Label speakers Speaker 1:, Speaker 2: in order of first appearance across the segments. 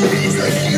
Speaker 1: Unavailable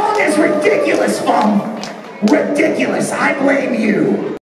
Speaker 1: is ridiculous, Fum. Ridiculous. I blame you.